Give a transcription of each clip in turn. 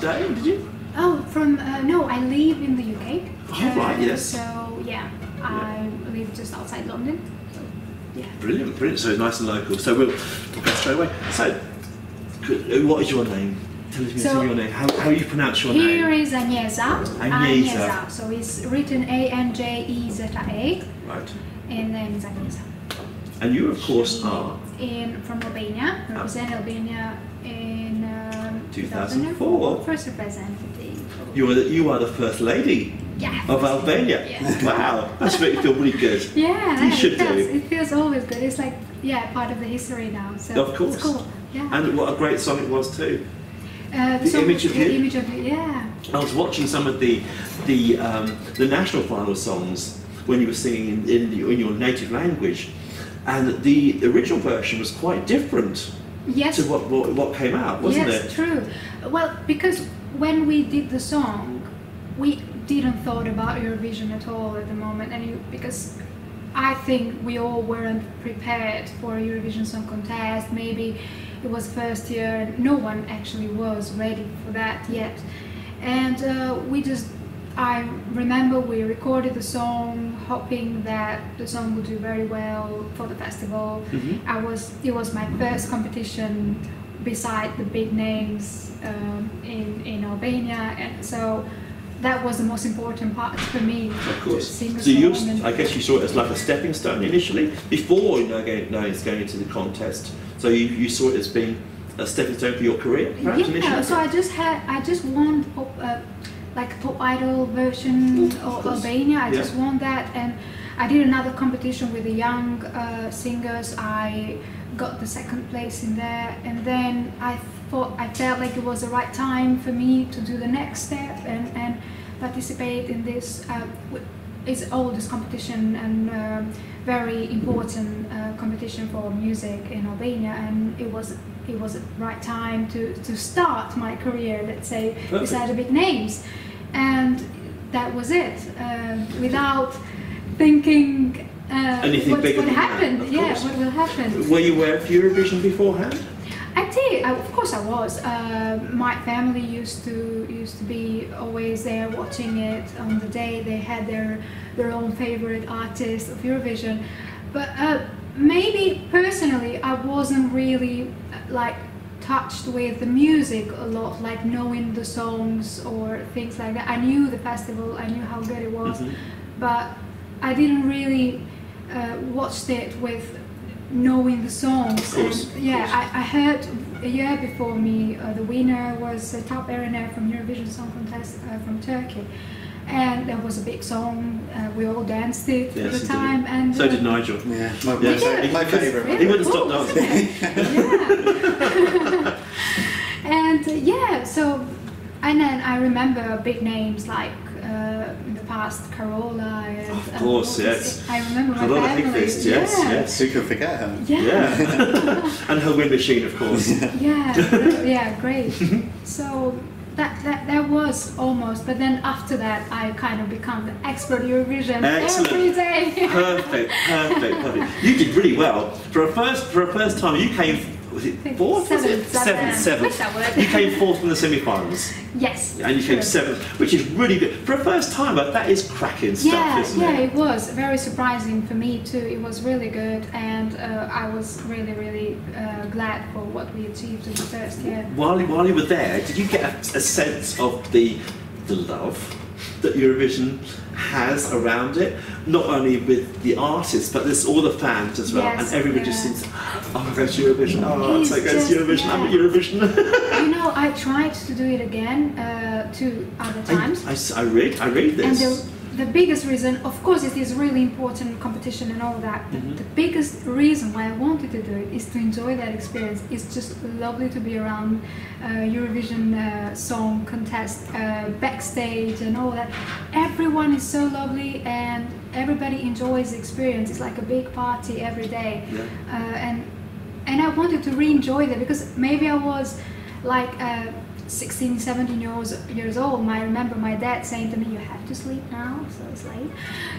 today, did you? Oh, from uh, no, I live in the UK. Oh, right, yes. So yeah, I live just outside London. So yeah. Brilliant, brilliant. So it's nice and local. So we'll, we'll go straight away. So, uh, what is your name? Tell us So- your name. How, how you pronounce your Here name? is Anjeza. Anjeza. So it's written A N J E Z A, Right. and then it's Anjeza. And you, of course, are in from Albania. Represent Albania in um, 2004. First representative. you are the, you are the first lady Yeah. of Albania. Yeah. Wow, that's me feel really good. Yeah, You it feels, do. It feels always good. It's like yeah, part of the history now. So Of course. cool. Yeah. And what a great song it was too. uh, the song image of the you? image of you. Yeah. I was watching some of the the um, the national final songs when you were singing in, in, the, in your native language, and the original version was quite different Yes. to what, what what came out, wasn't yes, it? true. Well, because when we did the song, we didn't thought about Eurovision at all at the moment, and you, because I think we all weren't prepared for a Eurovision Song Contest. Maybe it was first year, and no one actually was ready for that yet. And uh, we just, I remember we recorded the song, hoping that the song would do very well for the festival. Mhm. I was, it was my first competition beside the big names um, in in Albania, and so that was the most important part for me. Of course. So you, I guess you saw it as like a stepping stone initially, before you know, going, knowing it's going into the contest. So you, you saw it as being a stepping stone for your career, perhaps yeah, initially. so I just had I just won pop, uh, like a pop idol version Of. Albania. I Yeah. just won that, and I did another competition with the young uh, singers. I got the second place in there, and then I thought I felt like it was the right time for me to do the next step and and participate in this. Uh, it's oldest competition and um, very important uh, competition for music in Albania, and it was it was the right time to, to start my career, let's say, Perfect. beside the big names. And that was it. Uh, without thinking uh, Anything what would that, happen. yeah, course. what will happen. Were you aware of Eurovision beforehand? I did. I, of course, I was. Uh, my family used to used to be always there watching it on the day they had their their own favorite artist of Eurovision. But uh, maybe personally, I wasn't really uh, like touched with the music a lot, like knowing the songs or things like that. I knew the festival. I knew how good it was, Mhm. but I didn't really uh, watched it with knowing the songs. Course, And, yeah. I, I heard a year before me uh, the winner was uh, Sertab Erener from Eurovision Song Contest uh, from Turkey. And there was a big song. Uh, we all danced it Yes, at the time. did. And So uh, did Nigel. Yeah, my, Yeah, my, so he- my favourite. really He wouldn't stop dancing. yeah. and uh, yeah, so and then I remember big names like uh, in the past Carola and Of course, all yes. I remember my Carola family. Häggkvist, yes, yeah. yes. Who could forget her? Yeah. Yeah. and her wind machine, of course. Yeah, yeah, great. So that, that that was almost, but then after that, I kind of become the expert Eurovision Excellent. every day. Perfect, perfect, perfect. You did really well for a first for a first time. You came. Was it fourth? was it? Seventh, Seventh, seventh. What's seventh. that word? You came fourth in the semi-finals, yes, and you came true. seventh, which is really good for a first timer. That is cracking stuff, Yeah, isn't yeah, it? it was very surprising for me too. It was really good, and uh, I was really, really uh, glad for what we achieved in the first year. While while you were there, did you get a, a sense of the the love that Eurovision has around it? Not only with the artists, but there's all the fans as well, Yes, and everybody just yeah. seems, oh, I'm going Eurovision. Oh, It's to just- Eurovision. I'm at. Eurovision. you know, I tried to do it again uh, two other I, times. I s- I read, I read And this. The, biggest reason, of course, it is really important competition and all that. But Mhm. the biggest reason why I wanted to do it is to enjoy that experience. It's just lovely to be around uh, Eurovision uh, Song Contest, uh, backstage, and all that. Everyone is so lovely, and everybody enjoys the experience. It's like a big party every day, Yeah. uh, and and I wanted to re-enjoy that because maybe I was like. Uh, 16, 17 years, years old, I remember my dad saying to me, You have to sleep now, so it's late.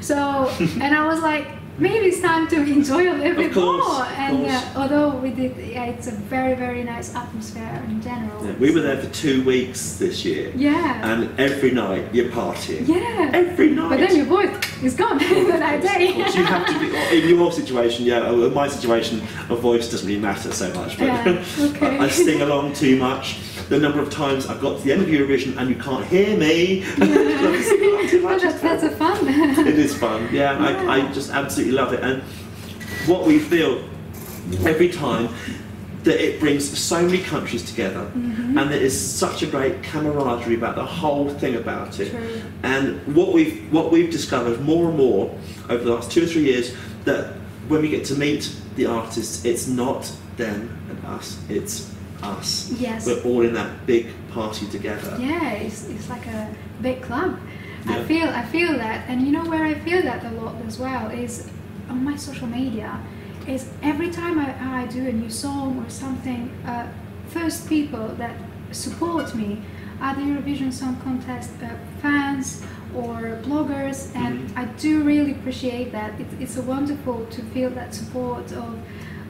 So, and I was like, maybe it's time to enjoy a little bit more. And uh, although we did, yeah, it's a very very nice atmosphere in general. Yeah, we were there for two weeks this year, Yeah. and every night you're partying. yeah. Every night. But then your voice is gone the night day. Course, you have to be. In your situation, yeah. In my situation, a voice doesn't really matter so much. But Yeah, okay. I, I sing along too much. The number of times I've got to the end of Eurovision and you can't hear me. I sing along too Well, much. that's, that's a fun. it is fun. Yeah, I, I just absolutely love it. And what we feel every time that it brings so many countries together, Mm-hmm. and there is such a great camaraderie about the whole thing about it. True. And what we've what we've discovered more and more over the last two or three years that when we get to meet the artists, it's not them and us; it's us. Yes. We're all in that big party together. Yeah, it's, it's like a big club. I feel I feel that, and you know where I feel that a lot as well is on my social media. Is every time I, I do a new song or something, uh, first people that support me are the Eurovision Song Contest uh, fans or bloggers, and Mhm. I do really appreciate that. It, it's a wonderful to feel that support of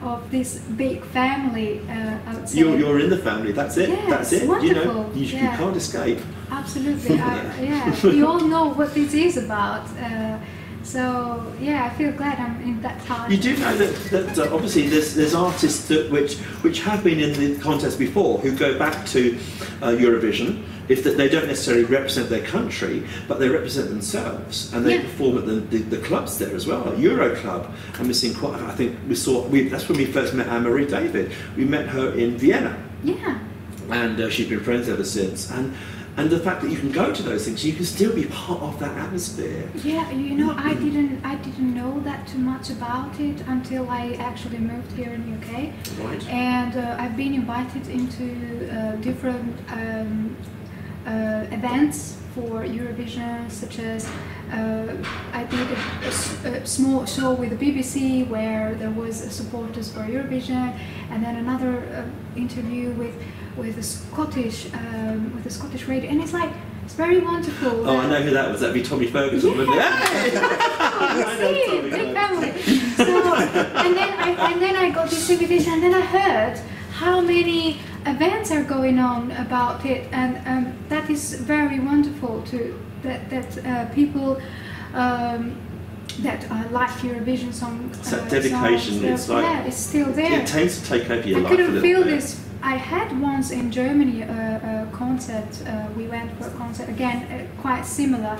of this big family. Uh, say. You're, you're in the family. That's it. Yes, That's it. You know, wonderful. you, you can't escape. Absolutely, I, yeah. We all know what this is about. Uh, so yeah, I feel glad I'm in that time. You do know that, that uh, obviously there's, there's artists that which which have been in the contest before who go back to uh, Eurovision if that they don't necessarily represent their country but they represent themselves and they Yeah. perform at the, the, the clubs there as well, Euro Club. And we've seen quite. I think we saw. We, that's when we first met Anne Marie David. We met her in Vienna Yeah, and uh, she's been friends ever since. And and the fact that you can go to those things, you can still be part of that atmosphere. yeah. You know, I didn't, I didn't know that too much about it until I actually moved here in UK. Right. and uh, I've been invited into uh, different um, uh, events for Eurovision, such as uh, I did a small show with the BBC where there was supporters for Eurovision, and then another uh, interview with with a Scottish um, with the Scottish radio, and it's like it's very wonderful. Oh, I know who that was. That'd be Tommy Ferguson, wouldn't it? I See, Tommy big family. So, and then I and then I got this invitation, and then I heard how many events are going on about it, and um, that is very wonderful to that that uh, people. Um, that uh, like Eurovision song. It's that uh, dedication, songs, it's uh, like- yeah, it's still there. It tends to take over your I life a couldn't feel bit. this. I had once in Germany a, a concert. Uh, we went for a concert again, uh, quite similar,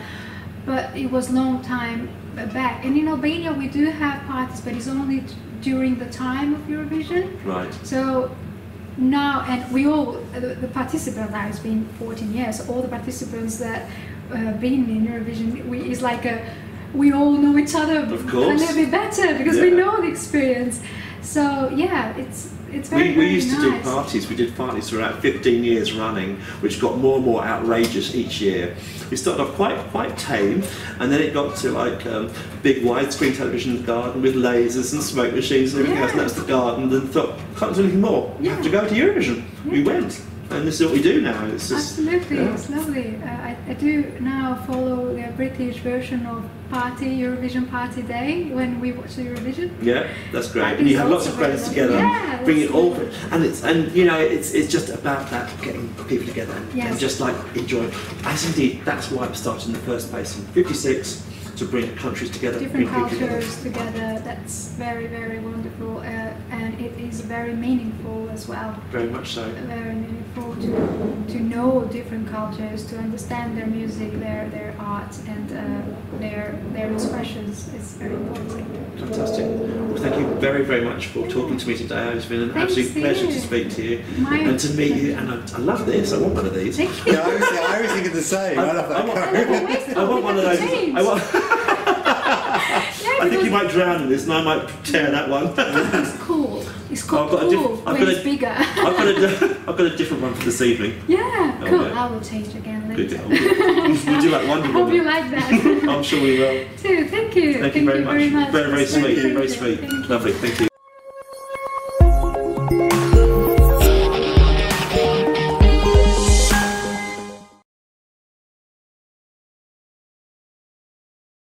but it was long time back. And in Albania we do have parties, but it's only during the time of Eurovision. Right. So now, and we all, the, the participants now, it's been 14 years, all the participants that uh, been in Eurovision, we, it's like a, we all know each other Of a little bit better because we know the experience. So yeah, it's it's very We, we very used to do parties. We did parties for about 15 years running, which got more and more outrageous each year. We started off quite quite tame, and then it got to like um, big widescreen television in the garden with lasers and smoke machines and everything else. And that was the garden. And thought, can't do anything more. We have to go to Eurovision. We went, and this is what we do now. It's just Absolutely, yeah. it's lovely. Uh, I, I do now follow the British version of Party Eurovision Party Day when we watch the Eurovision. Yeah, that's great. That And you have lots of friends together. Yeah, bring it all, and it's and you know it's it's just about that getting people together and, Yes. and just like enjoying. As indeed, that's why I started in the first place in '56 to bring countries together, Different bring people together. cultures together. That's very very wonderful, uh, and it is very meaningful as well. Very much so. Very meaningful to to know different cultures, to understand their music, their their art, and uh, their their expressions. It's very important. Fantastic. Well, thank you very very much for talking to me today. It's been an Thanks absolute to pleasure you. to speak to you My and to meet you. And I, I love this. I want one of these. Thank you. Yeah, I was, I was thinking the same. I, love that I want- I love. I want one of have those. I I think you might drown in this, and I might tear that one. It's cool. It's called I've got a diff- cool I've got it's a- bigger. I've got a, I've got a different one for this evening. yeah, Oh, cool. yeah. I will change again Good. later. We do like I Wonder hope you like that. I'm sure we will. Too. Thank you. Thank you very much. very much. Very, very sweet. Very sweet. Lovely. Thank you.